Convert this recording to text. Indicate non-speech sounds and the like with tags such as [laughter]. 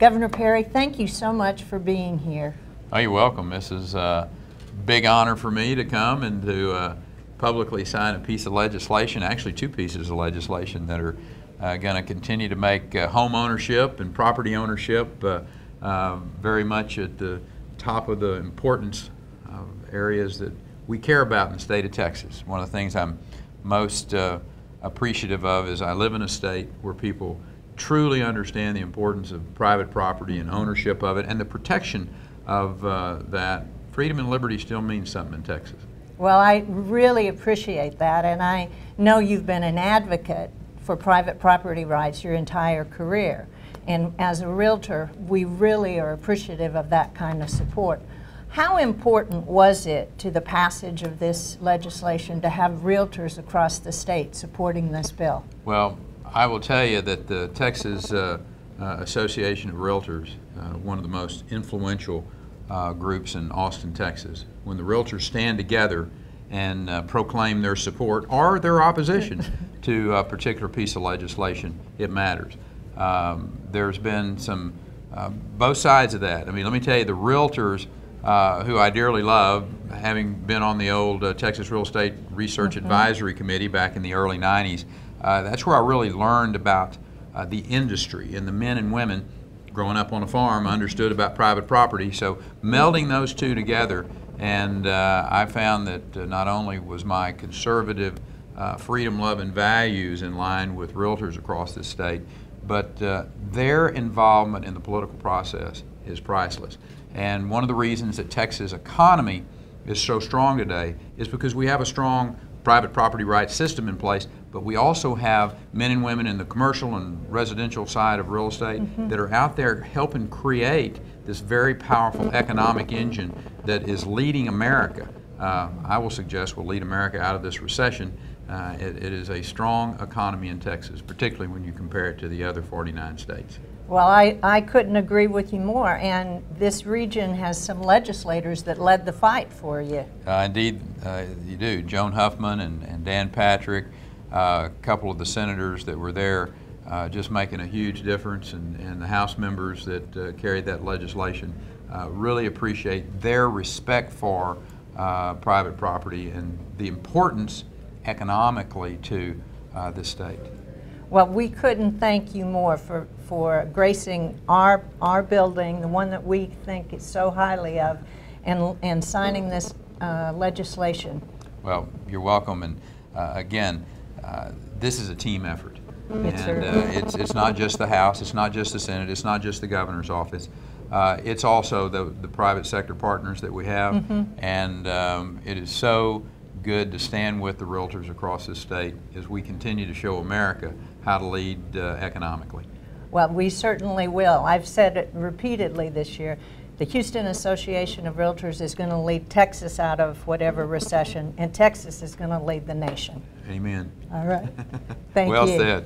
Governor Perry, thank you so much for being here. Oh, you're welcome. This is a big honor for me to come and to uh, publicly sign a piece of legislation, actually two pieces of legislation that are uh, going to continue to make uh, home ownership and property ownership uh, uh, very much at the top of the importance of areas that we care about in the state of Texas. One of the things I'm most uh, appreciative of is I live in a state where people truly understand the importance of private property and ownership of it and the protection of uh, that. Freedom and liberty still means something in Texas. Well, I really appreciate that, and I know you've been an advocate for private property rights your entire career. And as a realtor, we really are appreciative of that kind of support. How important was it to the passage of this legislation to have realtors across the state supporting this bill? Well, I will tell you that the Texas uh, uh, Association of Realtors, uh, one of the most influential uh, groups in Austin, Texas, when the realtors stand together and uh, proclaim their support or their opposition [laughs] to a particular piece of legislation, it matters. Um, there's been some, uh, both sides of that. I mean, let me tell you, the realtors uh, who I dearly love, having been on the old uh, Texas Real Estate Research Mhm. Advisory Committee back in the early 90s, uh, that's where I really learned about uh, the industry and the men and women growing up on a farm understood about private property. So melding those two together, and uh, I found that uh, not only was my conservative, uh, freedom-loving values in line with realtors across this state, but uh, their involvement in the political process is priceless. And one of the reasons that Texas economy is so strong today is because we have a strong private property rights system in place, but we also have men and women in the commercial and residential side of real estate that are out there helping create this very powerful economic engine that is leading America. Uh, I will suggest will lead America out of this recession. Uh, it, it is a strong economy in Texas, particularly when you compare it to the other 49 states. Well, I, I couldn't agree with you more, and this region has some legislators that led the fight for you. Uh, indeed, uh, you do. Joan Huffman and, and Dan Patrick, a couple of the senators that were there, uh, just making a huge difference, and, and the House members that uh, carried that legislation uh, really appreciate their respect for uh, private property and the importance economically to uh, the state. Well, we couldn't thank you more for, for gracing our, our building, the one that we think is so highly of, and, and signing this uh, legislation. Well, you're welcome, and uh, again, uh, this is a team effort. And uh, it's, it's not just the House, it's not just the Senate, it's not just the governor's office. Uh, It's also the, the private sector partners that we have. Mhm. And um, it is so good to stand with the realtors across this state as we continue to show America how to lead uh, economically. Well, we certainly will. I've said it repeatedly this year. The Houston Association of Realtors is going to lead Texas out of whatever recession, and Texas is going to lead the nation. Amen. All right. [laughs] Thank Well you. said.